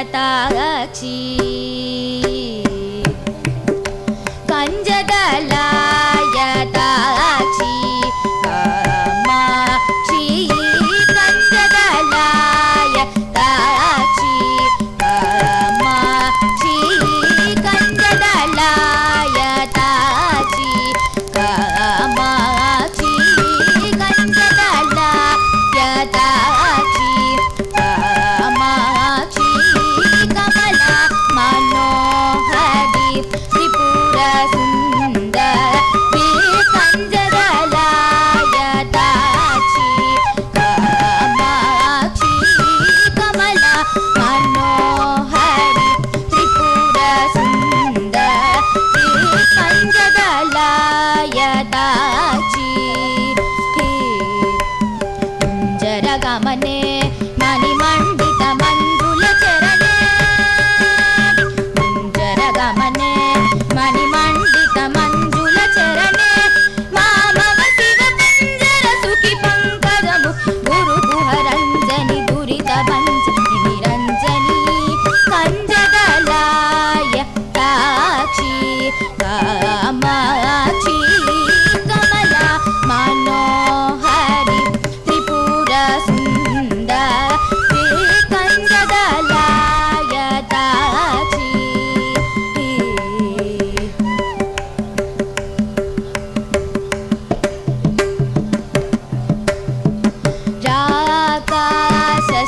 यताक्षी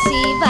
se.